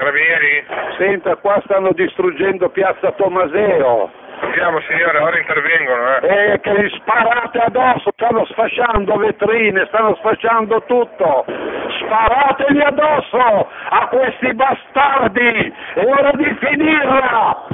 Carabinieri? Senta, qua stanno distruggendo piazza Tomaseo. Andiamo signore, ora intervengono, eh. E che gli sparate addosso, stanno sfasciando vetrine, stanno sfasciando tutto. Sparategli addosso a questi bastardi! È ora di finirla!